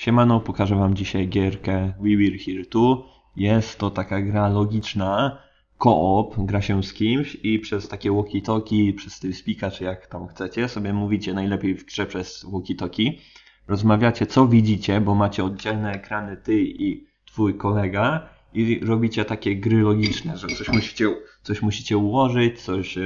Siemano, pokażę wam dzisiaj gierkę We Were Here. Jest to taka gra logiczna, koop, gra się z kimś i przez takie walkie-talkie, przez speaka, czy jak tam chcecie, sobie mówicie najlepiej w grze przez walkie-talkie. Rozmawiacie co widzicie, bo macie oddzielne ekrany ty i twój kolega i robicie takie gry logiczne, że coś musicie, coś musicie ułożyć, coś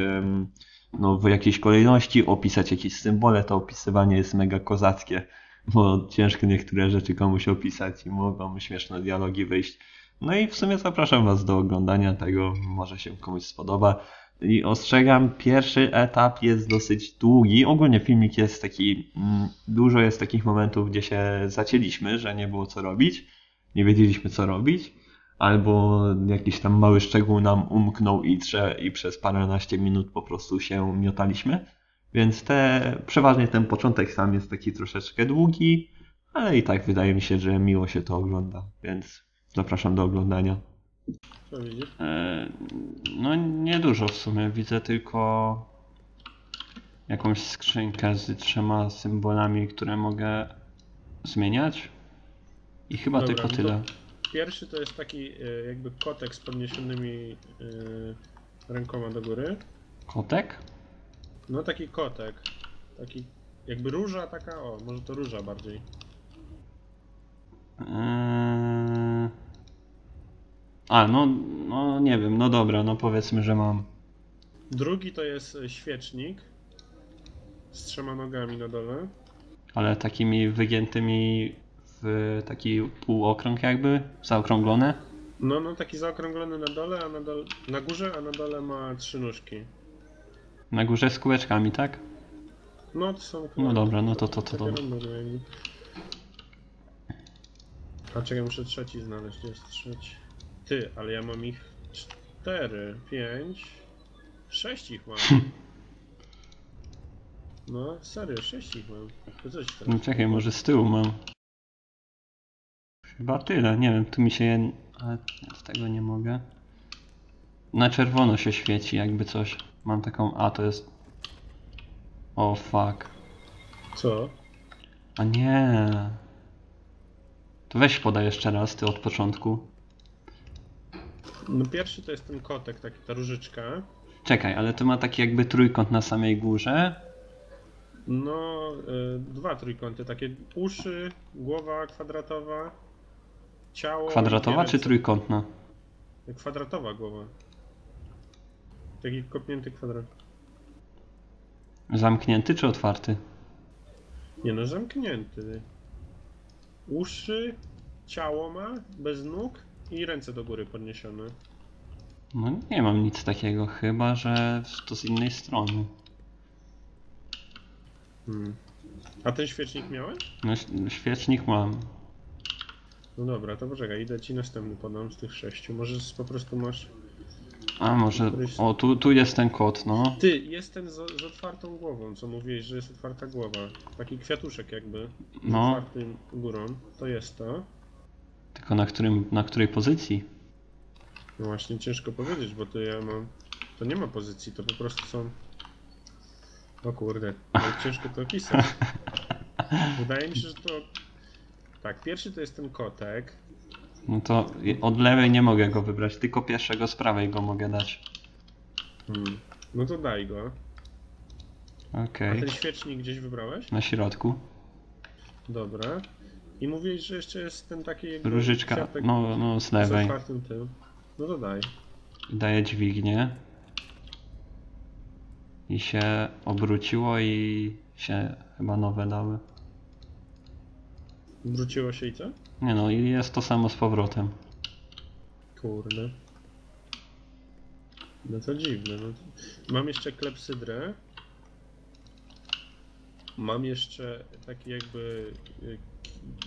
no, w jakiejś kolejności, opisać jakieś symbole, to opisywanie jest mega kozackie, bo ciężko niektóre rzeczy komuś opisać i mogą śmieszne dialogi wyjść. No i w sumie zapraszam Was do oglądania tego, może się komuś spodoba. I ostrzegam, pierwszy etap jest dosyć długi. Ogólnie filmik jest taki, mm, dużo jest takich momentów, gdzie się zacięliśmy, że nie było co robić, nie wiedzieliśmy co robić, albo jakiś tam mały szczegół nam umknął i, trze, i przez paręnaście minut po prostu się miotaliśmy. Więc te, przeważnie ten początek sam jest taki troszeczkę długi, ale i tak wydaje mi się, że miło się to ogląda, więc zapraszam do oglądania. Co widzisz? E, No niedużo w sumie, widzę tylko jakąś skrzynkę z trzema symbolami, które mogę zmieniać. I chyba Dobra, tylko no tyle. Pierwszy to jest taki e, jakby kotek z podniesionymi e, rękoma do góry. Kotek? No taki kotek. Taki jakby róża taka, o, może to róża bardziej. Eee... A, no, no nie wiem, no dobra, no powiedzmy, że mam. Drugi to jest e, świecznik z trzema nogami na dole. Ale takimi wygiętymi w taki półokrąg jakby, zaokrąglone. No, no taki zaokrąglony na dole, a na, dole, na górze, a na dole ma trzy nóżki. Na górze z kółeczkami, tak? No to są No dobra, no to to, to takie dobra. jakby. A czekaj, muszę trzeci znaleźć, gdzie jest trzeci? Ty, ale ja mam ich cztery, pięć, sześć ich mam. No, serio, sześć ich mam. To coś No czekaj, może z tyłu mam. Chyba tyle, nie wiem, tu mi się... Ale z tego nie mogę. Na czerwono się świeci, jakby coś. Mam taką... A, to jest... O, fuck. Co? A nie. To weź podaj jeszcze raz, ty od początku. No pierwszy to jest ten kotek, taki ta różyczka. Czekaj, ale to ma taki jakby trójkąt na samej górze. No, y, dwa trójkąty, takie uszy, głowa kwadratowa, ciało. Kwadratowa czy trójkątna? Kwadratowa głowa. Taki kopnięty kwadrat. Zamknięty czy otwarty? Nie no, zamknięty. Uszy, ciało ma, bez nóg i ręce do góry podniesione. No nie mam nic takiego, chyba że to z innej strony. Hmm. A ten świecznik miałeś? No ś- świecznik mam. No dobra, to poczekaj, idę ci następny podam z tych sześciu. Może z- po prostu masz... A może. Któryś- O, tu, tu jest ten kod, no. Ty, jest ten z, z otwartą głową, co mówiłeś, że jest otwarta głowa. Taki kwiatuszek jakby, z No. otwartym górą. To jest to. Tylko na którym, na której pozycji? No właśnie, ciężko powiedzieć, bo to ja mam... To nie ma pozycji, to po prostu są... O kurde, ciężko to opisać. Wydaje mi się, że to... Tak, pierwszy to jest ten kotek. No to od lewej nie mogę go wybrać, tylko pierwszego z prawej go mogę dać. Hmm. No to daj go. A Okej. ten świecznik gdzieś wybrałeś? Na środku. Dobra. I mówiłeś, że jeszcze jest ten taki jakby Różyczka. kwiatek No, no z z lewej. otwartym tym. No to daj. Daję dźwignię. I się obróciło i się chyba nowe dały. Wróciło się i co? Nie no, i jest to samo z powrotem. Kurde. No to dziwne. No. Mam jeszcze klepsydrę. Mam jeszcze taki jakby y,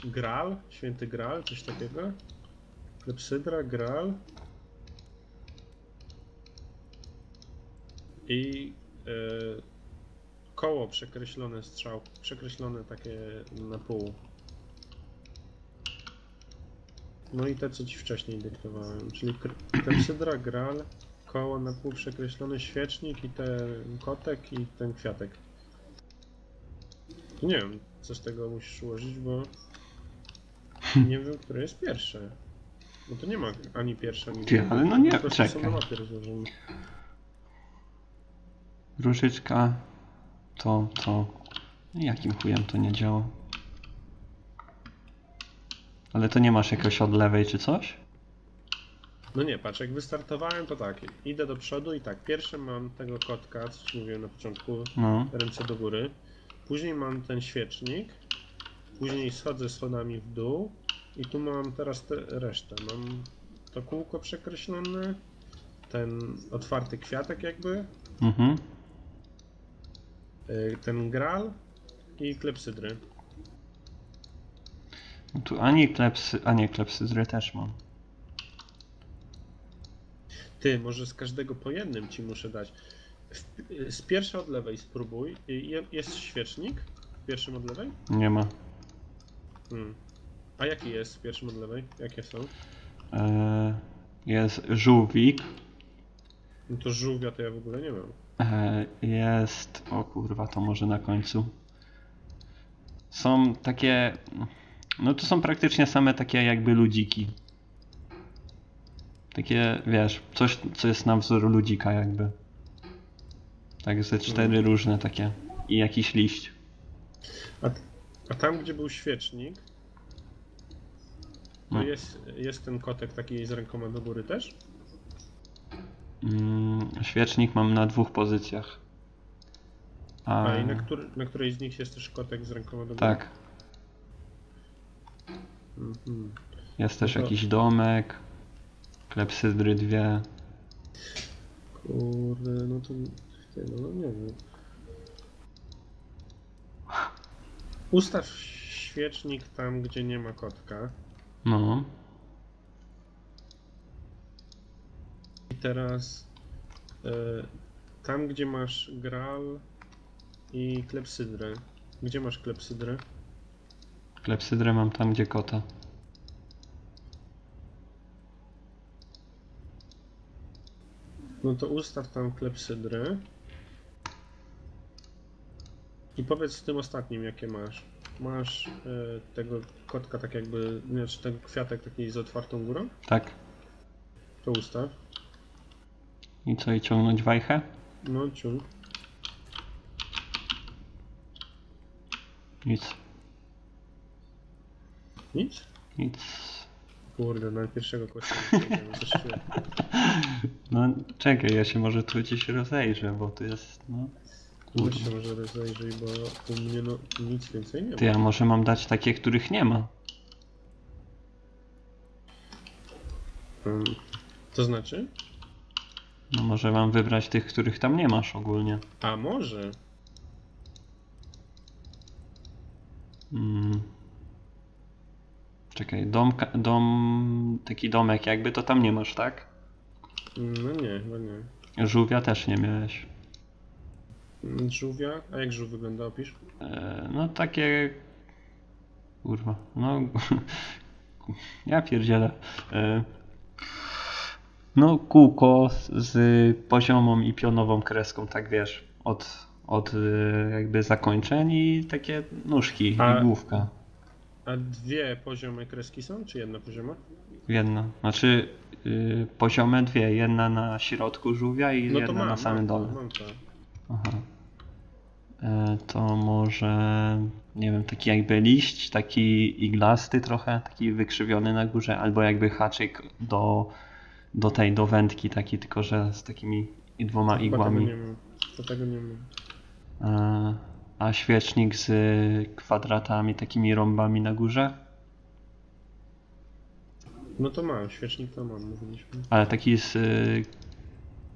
gral, święty gral, coś takiego. Klepsydra, gral. I y, koło przekreślone strzał, przekreślone takie na pół. No i te, co ci wcześniej dyktowałem, czyli klepsydra, gral, koło na pół przekreślony świecznik i ten kotek i ten kwiatek. Nie wiem, co z tego musisz ułożyć, bo Nie wiem, które jest pierwsze. Bo to nie ma ani pierwsze, ani Ty, ale no nie, Po prostu są czekaj. na mapie rozłożone. Różyczka, to, to. Jakim chujem to nie działa? Ale to nie masz jakoś od lewej czy coś? No nie, patrz, jak wystartowałem, to tak, idę do przodu i tak, pierwszy mam tego kotka, co ci mówiłem na początku, No. ręce do góry. Później mam ten świecznik. Później schodzę schodami w dół. I tu mam teraz te, resztę. Mam to kółko przekreślone. Ten otwarty kwiatek jakby. Mhm. y, Ten gral. I klepsydry. No Tu ani klepsy, a nie klepsydry też mam. Ty, może z każdego po jednym ci muszę dać. Z pierwszej od lewej spróbuj. Je- Jest świecznik? W pierwszym od lewej? Nie ma. Hmm. A jaki jest w pierwszym od lewej? Jakie są? E, jest żółwik. No to żółwia to ja w ogóle nie mam. E, jest. O kurwa, to może na końcu. Są takie. No to są praktycznie same takie jakby ludziki. Takie, wiesz, coś co jest na wzór ludzika jakby. Tak ze cztery różne takie. I jakiś liść. A, a tam, gdzie był świecznik, to No. jest, jest ten kotek taki z rękoma do góry też? Mm, świecznik mam na dwóch pozycjach. A, A i na, który, na której z nich jest też kotek z rękoma do góry? tak. Mhm. Jest też No jakiś domek. Klepsydry dwie. Kurde, no to... Ty, no nie wiem. Ustaw świecznik tam, gdzie nie ma kotka. No. I teraz e, tam, gdzie masz gral i klepsydrę. Gdzie masz klepsydrę? Klepsydrę mam tam, gdzie kota. No to ustaw tam klepsydrę. I powiedz z tym ostatnim, jakie masz. Masz e, tego kotka tak jakby, znaczy ten kwiatek taki z otwartą górą? Tak. To ustaw. I co, i ciągnąć wajchę? No ciul. Nic. Nic? Nic. Kurde, na pierwszego kościa. No czekaj, ja się może tu gdzieś rozejrzę, bo tu jest, no... Weź się może rozejrzyj, bo u mnie no nic więcej nie ma. Ty, ja może mam dać takie, których nie ma. Mm, To znaczy? No może mam wybrać tych, których tam nie masz ogólnie. A może? Mm. Czekaj, dom, dom, taki domek jakby, to tam nie masz, tak? No nie, chyba nie. Żółwia też nie miałeś. Żółwia? A jak żółw wygląda? Opisz? E, no takie... Kurwa, no... ja pierdzielę. E, no kółko z, z poziomą i pionową kreską, tak wiesz, od, od e, jakby zakończeń i takie nóżki A- i główka. A dwie poziome kreski są, czy jedna pozioma? Jedna. Znaczy y, poziome dwie. Jedna na środku żółwia i No to jedna mam, na samym mam, dole. Mam to. Aha. E, to może, nie wiem, taki jakby liść, taki iglasty trochę, taki wykrzywiony na górze, albo jakby haczyk do, do tej, do wędki taki, tylko że z takimi dwoma tego igłami. nie mam. To tego nie mam. E, a świecznik z kwadratami, takimi rąbami na górze, No to mam, świecznik to mam, mówiliśmy. ale taki z y,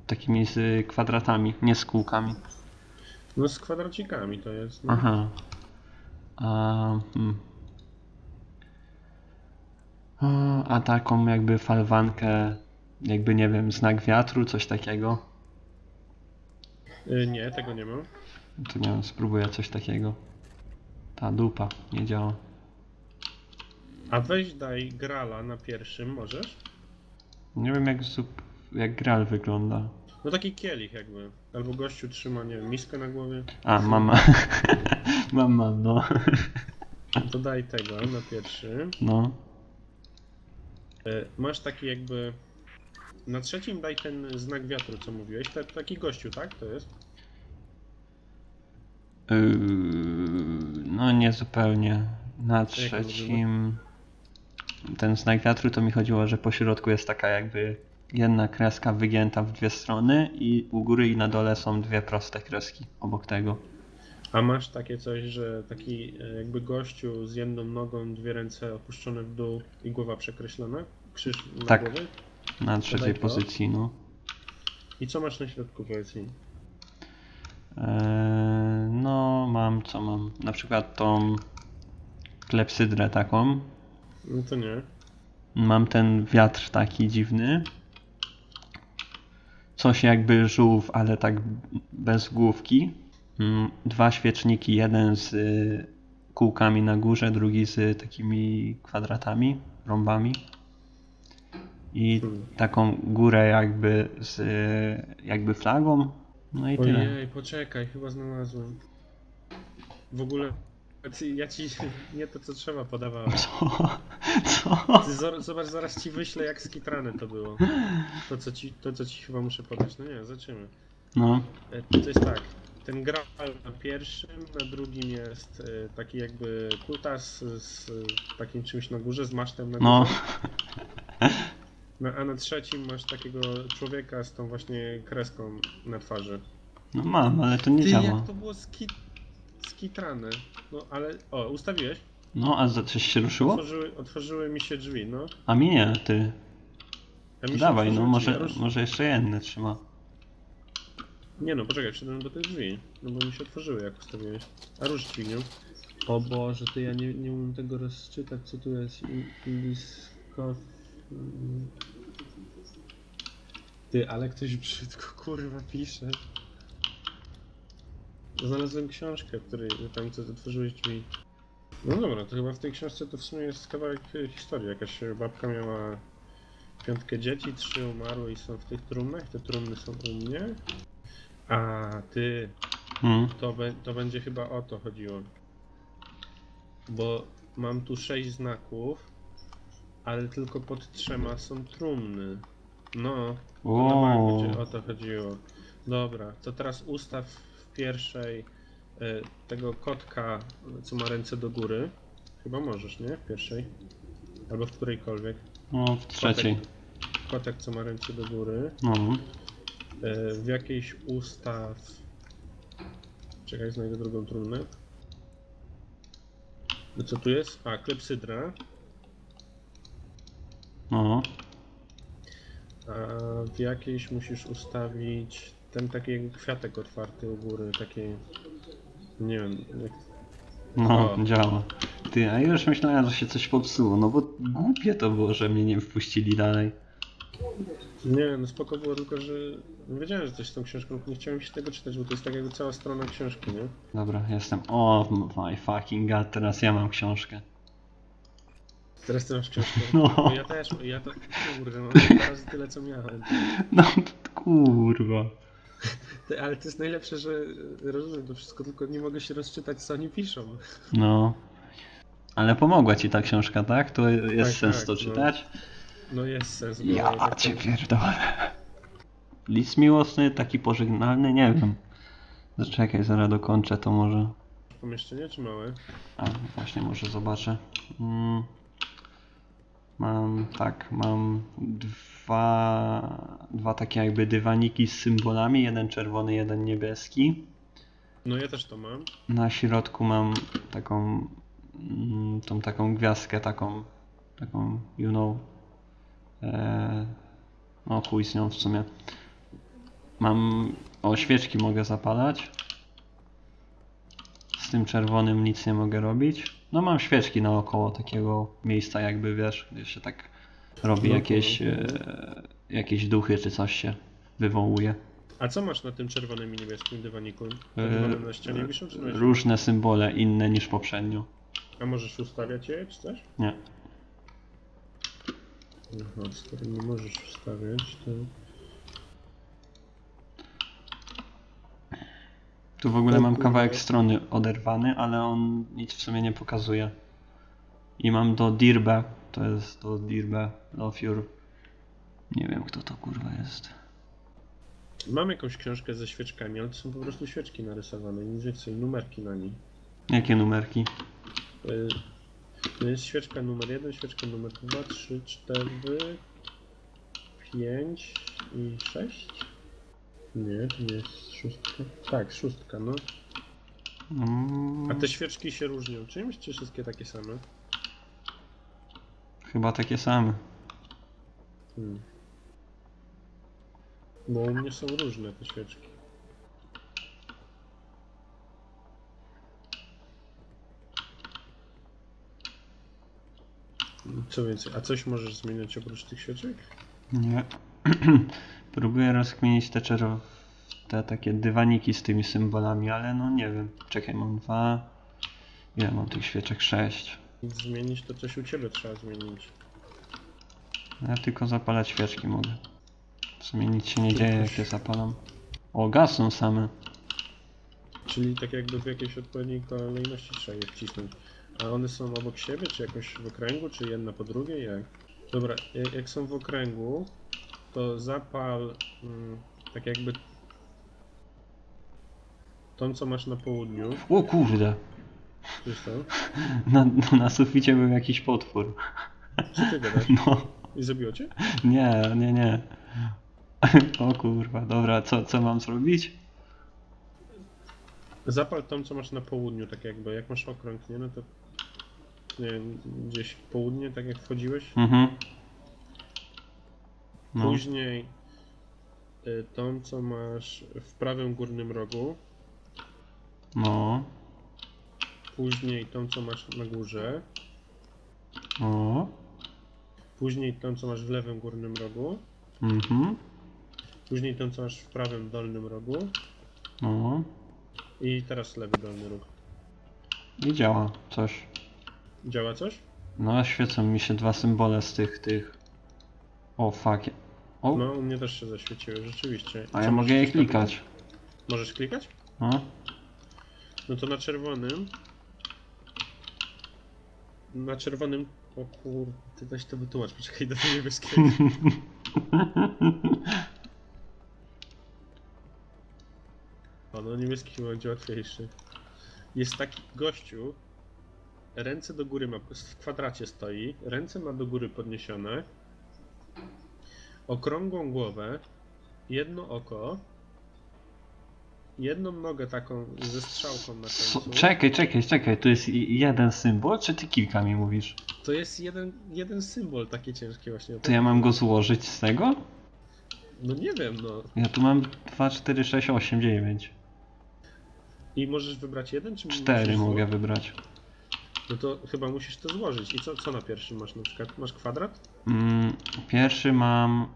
takimi z kwadratami, nie z kółkami. No z kwadracikami to jest. No. Aha. A, hmm. A, a taką jakby falwankę, jakby nie wiem, znak wiatru, coś takiego. Y, nie, tego nie mam. To nie wiem, spróbuję coś takiego. Ta dupa nie działa. A weź daj grala na pierwszym, możesz? Nie wiem jak, zup, jak gral wygląda. No taki kielich jakby. Albo gościu trzyma, nie wiem, miskę na głowie. A, mam, mam, mam, no. To daj tego na pierwszy. No. E, Masz taki jakby... Na trzecim daj ten znak wiatru, co mówiłeś. Ta- taki gościu, tak? To jest? Yy, no nie zupełnie. Na trzecim ten znak wiatru to mi chodziło, że po środku jest taka jakby jedna kreska wygięta w dwie strony i u góry i na dole są dwie proste kreski obok tego. A masz takie coś, że taki e, jakby gościu z jedną nogą, dwie ręce opuszczone w dół i głowa przekreślona? Krzyż na Tak. głowie? Na trzeciej pozycji, no. I co masz na środku, powiedz mi? Eee, no mam, co mam? Na przykład tą klepsydrę taką. No to nie. Mam ten wiatr taki dziwny. Coś jakby żółw, ale tak bez główki. Mm, Dwa świeczniki, jeden z y, kółkami na górze, drugi z takimi kwadratami, rąbami. I Hmm. taką górę jakby z y, jakby flagą. No i tyle. Ojej, poczekaj, chyba znalazłem. W ogóle ty- ja ci nie to co trzeba podawałem. Co? Co? Zobacz, zaraz ci wyślę jak skitrane to było. To co ci, to, co ci chyba muszę podać. No nie, zaczniemy. No, E, To jest tak. Ten graal na pierwszym, na drugim jest e, taki jakby kutas z takim czymś na górze, z masztem na górze. no. Na, a na trzecim masz takiego człowieka z tą właśnie kreską na twarzy. No mam, ale to nie Ty, działa. jak to było ski, skitrane. No ale, o, ustawiłeś? No, a za coś się ruszyło? Otworzyły, otworzyły mi się drzwi, no. A mi nie, ty. A mi się Dawaj, no otworzyły może, drzwi, rusz- może jeszcze jedne trzyma. Nie no, poczekaj, wszedłem do tych drzwi. No bo mi się otworzyły, jak ustawiłeś. A rusz dźwignią. O Boże, to ja nie, nie umiem tego rozczytać, co tu jest. Indisko... Ty, ale ktoś brzydko kurwa pisze. Znalazłem książkę, w której tam co otworzyłeś drzwi. No dobra, to chyba w tej książce to w sumie jest kawałek e, historii. Jakaś e, babka miała piątkę dzieci, trzy umarły i są w tych trumnach. Te trumny są u mnie. A ty, Hmm. to, be, to będzie chyba o to chodziło. Bo mam tu sześć znaków, ale tylko pod trzema są trumny. No, to będzie o to chodziło. Dobra, to teraz ustaw pierwszej e, tego kotka, co ma ręce do góry. Chyba możesz, nie? W pierwszej. Albo w którejkolwiek. no w trzeciej. Kotek, co ma ręce do góry. No. E, w jakiejś ustaw. Czekaj, znajdę drugą trumnę. No co tu jest? A, klepsydra. No. A w jakiejś musisz ustawić ten taki jakby kwiatek otwarty u góry, taki. Nie wiem, jak... No, O. działa. Ty, a ja już myślałem, że się coś popsuło, no bo głupie to było, że mnie nie wpuścili dalej. Nie, no spoko było tylko, że nie wiedziałem, że coś z tą książką, nie chciałem się tego czytać, bo to jest tak jakby cała strona książki, nie? Dobra, jestem. O, my fucking god, teraz ja mam książkę. Teraz ty masz książkę. No. No ja też, ja to, kurde, mam dwa razy tyle co miałem. No, kurwa. Ale to jest najlepsze, że rozumiem to wszystko, tylko nie mogę się rozczytać, co oni piszą. No. Ale pomogła ci ta książka, tak? To jest Tak, sens tak, to no. czytać? No jest sens. bo Ja tak cię pierdolę. List miłosny, taki pożegnalny, nie wiem. Zaczekaj, zaraz dokończę to może. Pomieszczenie czy małe? A, właśnie może zobaczę. Mm. Mam, tak, mam dwa, dwa takie jakby dywaniki z symbolami, jeden czerwony, jeden niebieski. No ja też to mam. Na środku mam taką, mm, tą taką gwiazdkę, taką, taką, you know, e, no chuj z nią w sumie. Mam, o świeczki mogę zapalać. Z tym czerwonym nic nie mogę robić. No mam świeczki naokoło takiego miejsca jakby, wiesz, gdzie się tak robi jakieś, e, jakieś duchy czy coś się wywołuje. A co masz na tym czerwonym i niebieskim dywaniku? E, Dywanem na ścianie wiszą czy na Różne symbole, inne niż poprzednio. A możesz ustawiać je czy coś? Nie. Aha, skoro nie możesz ustawiać, to... Tu w ogóle mam kawałek strony oderwany, ale on nic w sumie nie pokazuje. I mam do Dirbe to jest to Dirbe, Love Your... Nie wiem kto to kurwa jest. Mam jakąś książkę ze świeczkami, ale to są po prostu świeczki narysowane, nic więcej, numerki na niej. Jakie numerki? To jest świeczka numer 1, świeczka numer 2, 3, 4, 5 i 6? Nie, to nie jest szóstka. Tak, szóstka, no. Mm, A te świeczki się różnią czymś, czy wszystkie takie same? Chyba takie same. Hmm. Bo u mnie są różne te świeczki. Co więcej, a coś możesz zmieniać oprócz tych świeczek? Nie. Próbuję rozkminić te czerw... te takie dywaniki z tymi symbolami, ale no nie wiem. Czekaj, mam dwa. Ile mam tych świeczek? Sześć. Nic zmienić, to coś u ciebie trzeba zmienić. Ja tylko zapalać świeczki mogę. W sumie nic się nie dzieje jak je zapalam. O, gasną same. Czyli tak jakby w jakiejś odpowiedniej kolejności trzeba je wcisnąć. A one są obok siebie, czy jakoś w okręgu, czy jedna po drugiej? Jak? Dobra, jak, jak są w okręgu, to zapal mm, tak jakby tą, co masz na południu. O kurde. Co jest to? Na, na suficie był jakiś potwór. Co ty gadasz? No. I zabiło cię? Nie, nie, nie. O kurwa, dobra, co, co mam zrobić? Zapal tą, co masz na południu, tak jakby. Jak masz okrąg, nie? No to nie gdzieś w południe, tak jak wchodziłeś. Mhm. No. Później y, tą, co masz w prawym górnym rogu. No. Później tą, co masz na górze. O. Później tą, co masz w lewym górnym rogu. Mhm. Później tą, co masz w prawym dolnym rogu. No. I teraz lewy dolny róg. I działa coś. Działa coś? No, świecą mi się dwa symbole z tych, tych. O, fuck. O, No, u mnie też się zaświeciły, rzeczywiście. a ja masz mogę je wciskać? klikać. Możesz klikać? No. No to na czerwonym. Na czerwonym. O kur... Ty weź to wytłumacz, poczekaj do niebieskiego. O, no niebieski chyba będzie łatwiejszy. Jest taki gościu. Ręce do góry ma, w kwadracie stoi, ręce ma do góry podniesione. Okrągłą głowę, jedno oko, jedną nogę taką ze strzałką na końcu. czekaj, czekaj, czekaj. To jest jeden symbol, czy ty kilka mi mówisz? To jest jeden, jeden symbol takie ciężkie właśnie. To ja mam go złożyć z tego? No nie wiem, no. Ja tu mam 2, 4, 6, 8, 9. I możesz wybrać jeden, czy Cztery mogę wybrać. No to chyba musisz to złożyć. I co, co na pierwszym masz na przykład? Masz kwadrat? Mm, pierwszy mam.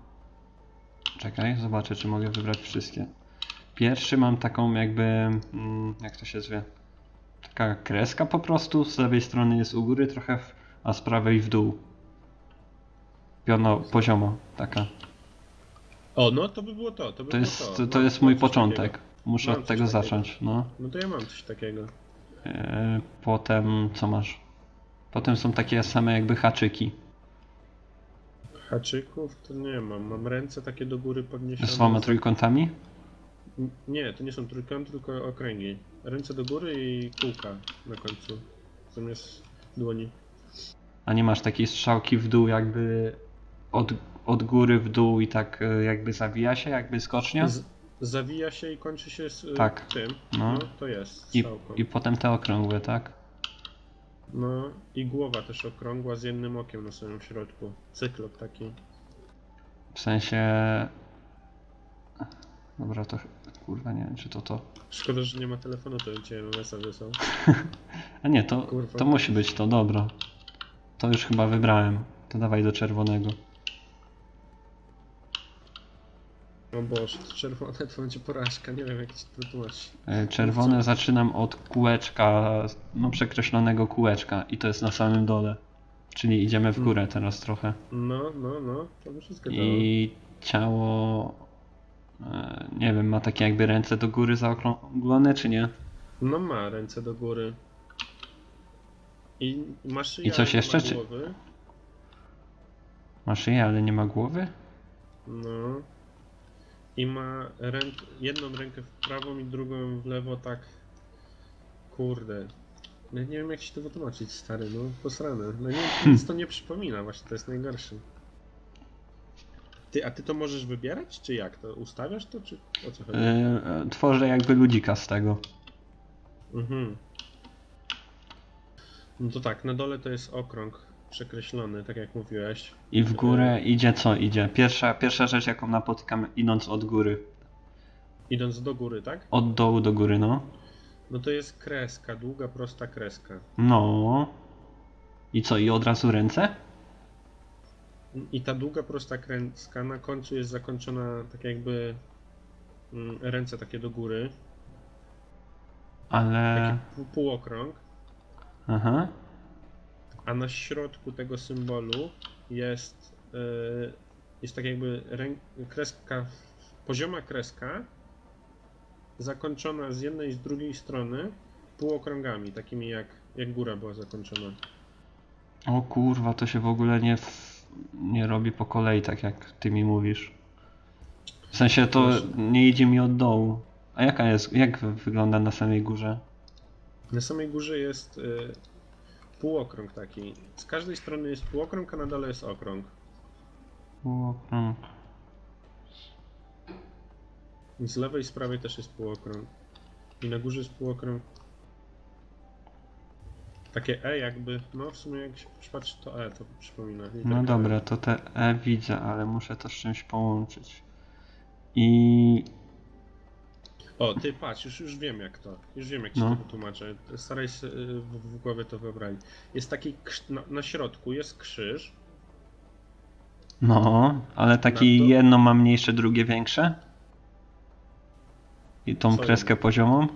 Czekaj, zobaczę, czy mogę wybrać wszystkie. Pierwszy mam taką jakby. Mm, jak to się zwie? Taka kreska po prostu. Z lewej strony jest u góry trochę, w, a z prawej w dół. Piono, poziomo, taka. O, no to by było to. To, by To było jest, to, to jest mój początek. takiego. Muszę Mam od tego zacząć, no. No to ja mam coś takiego. E, potem, co masz? Potem są takie same jakby haczyki. Haczyków to nie mam. Mam ręce takie do góry podniesione. Z dwoma trójkątami? Nie, to nie są trójkąty, tylko okręgi. Ręce do góry i kółka na końcu. Zamiast dłoni. A nie masz takiej strzałki w dół jakby od, od góry w dół i tak e, jakby zawija się, jakby skocznia? Z, zawija się i kończy się z y, Tak. tym. No. No. to jest I. I potem te okrągłe, tak? No i głowa też okrągła z jednym okiem na samym środku. Cyklop taki. W sensie... Dobra, to kurwa nie wiem czy to to. Szkoda, że nie ma telefonu, to cię MMS-a wysłał. A nie, to, Kurwa. to musi być to, dobra. To już chyba wybrałem. To dawaj do czerwonego. O Boże, czerwone to będzie porażka, nie wiem jak ci to tłumaczyć. E, Czerwone zaczynam od kółeczka, no przekreślonego kółeczka i to jest na samym dole. Czyli idziemy w górę teraz trochę. No, no, no, to by wszystko dało. I ciało, e, nie wiem, ma takie jakby ręce do góry zaokrąglone, czy nie? No ma ręce do góry. I ma szyję, I coś ale nie jeszcze, ma czy- głowy. Ma szyję, ale nie ma głowy? No. I ma ręk, jedną rękę w prawą i drugą w lewo, tak. Kurde. No nie wiem jak się to wytłumaczyć, stary, no posrane. No nie, nic to nie przypomina, właśnie to jest najgorsze. Ty, a ty to możesz wybierać, czy jak? To ustawiasz to, czy o co chodzi? Yy, tworzę jakby ludzika z tego. Mhm. No to tak, na dole to jest okrąg przekreślony, tak jak mówiłeś. I w górę idzie co idzie? Pierwsza, pierwsza rzecz jaką napotykam idąc od góry. Idąc do góry, tak? Od dołu do góry, no. No to jest kreska, długa, prosta kreska. No. I co, i od razu ręce? I ta długa, prosta kreska na końcu jest zakończona tak jakby mm, ręce takie do góry, Ale... taki pół- półokrąg, Aha. A na środku tego symbolu jest, yy, jest tak jakby kreska, pozioma kreska zakończona z jednej i z drugiej strony półokrągami, takimi jak, jak góra była zakończona. O kurwa, to się w ogóle nie, nie robi po kolei, tak jak ty mi mówisz. W sensie to nie idzie mi od dołu. A jaka jest, jak wygląda na samej górze? Na samej górze jest y, półokrąg taki. Z każdej strony jest półokrąg, a na dole jest okrąg. Półokrąg. Z lewej i z prawej też jest półokrąg. I na górze jest półokrąg. Takie E jakby, no w sumie jak się przypatrzy to E to przypomina. No literka dobra, to te E widzę, ale muszę to z czymś połączyć. I E. O, ty patrz, już, już wiem jak to. Już wiem jak ci No. to wytłumaczę. Staraj się y, w, w głowie to wyobrazić. Jest taki, krz- na, na środku jest krzyż. no, ale taki jedno ma mniejsze, drugie większe. I tą Co kreskę poziomą.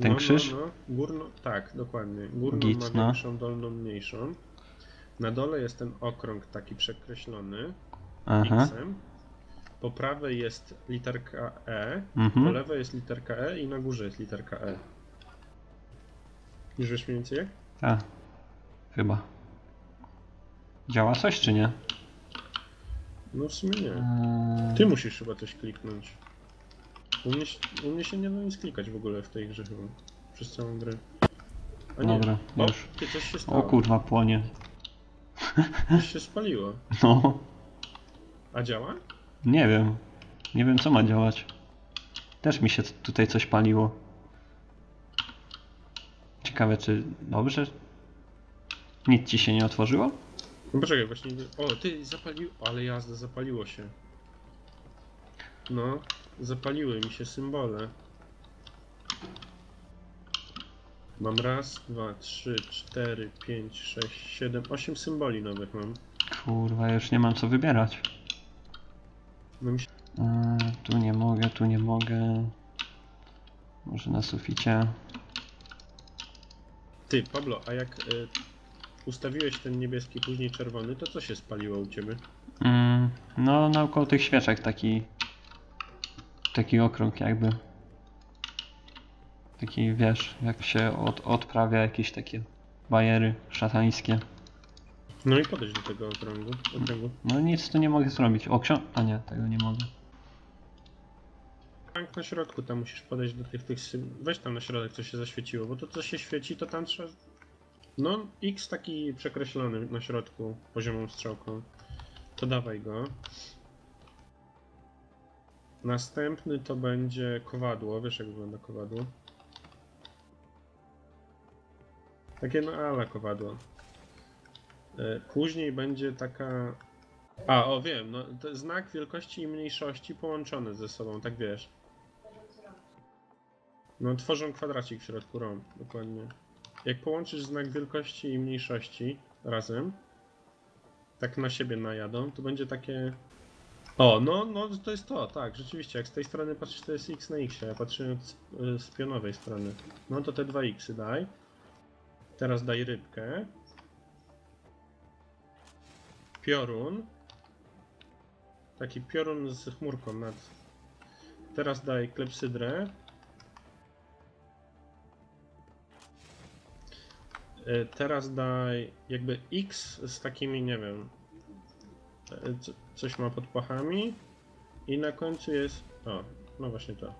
Ten no, krzyż? No, no. Górno, tak, dokładnie. Górną Git, ma no. większą, dolną mniejszą. Na dole jest ten okrąg taki przekreślony Aha. X-em. Po prawej jest literka E, po Mhm. lewej jest literka E i na górze jest literka E. Już wiesz mniej więcej jak? Tak. Chyba. Działa coś czy nie? No w sumie nie. Eee, Ty musisz chyba coś kliknąć. U mnie, się- u mnie się nie da nic klikać w ogóle w tej grze chyba. Przez całą grę. A nie. Dobra, o, już. ty coś się stało. O kurwa, płonie. Coś się spaliło. No, A działa? Nie wiem. Nie wiem co ma działać. Też mi się tutaj coś paliło. Ciekawe czy dobrze? Nic ci się nie otworzyło? No poczekaj, właśnie. O, ty zapalił. Ale jazda, zapaliło się. No, zapaliły mi się symbole. Mam raz, dwa, trzy, cztery, pięć, sześć, siedem, osiem symboli nowych mam. Kurwa, ja już nie mam co wybierać. No mi się... Eee, tu nie mogę, tu nie mogę. Może na suficie. Ty, Pablo, a jak y, ustawiłeś ten niebieski, później czerwony, to co się spaliło u ciebie? Mm, no, naokoło tych świeczek taki. Taki okrąg jakby. Taki wiesz, jak się od, odprawia jakieś takie bajery szatańskie. No i podejdź do tego okrągu. okręgu. No nic tu nie mogę zrobić. O, ksią... A nie, tego nie mogę. Tank na środku, tam musisz podejść do tych, tych. Weź tam na środek, co się zaświeciło, bo to co się świeci, to tam trzeba... No, X taki przekreślony na środku, poziomą strzałką. To dawaj go. Następny to będzie kowadło, wiesz jak wygląda kowadło? Takie no ala kowadło. E, Później będzie taka... A, o wiem, no znak wielkości i mniejszości połączone ze sobą, tak wiesz. No tworzą kwadracik w środku rąb, dokładnie. Jak połączysz znak wielkości i mniejszości razem, tak na siebie najadą, to będzie takie... O, no, no to jest to, tak, rzeczywiście, jak z tej strony patrzysz, to jest x na x, ja patrzyłem z, y, z pionowej strony. No to te dwa xy daj. Teraz daj rybkę. Piorun. Taki piorun z chmurką nad. Teraz daj klepsydrę. Teraz daj jakby X z takimi, nie wiem. e, co- coś ma pod pachami i na końcu jest... O, no właśnie to.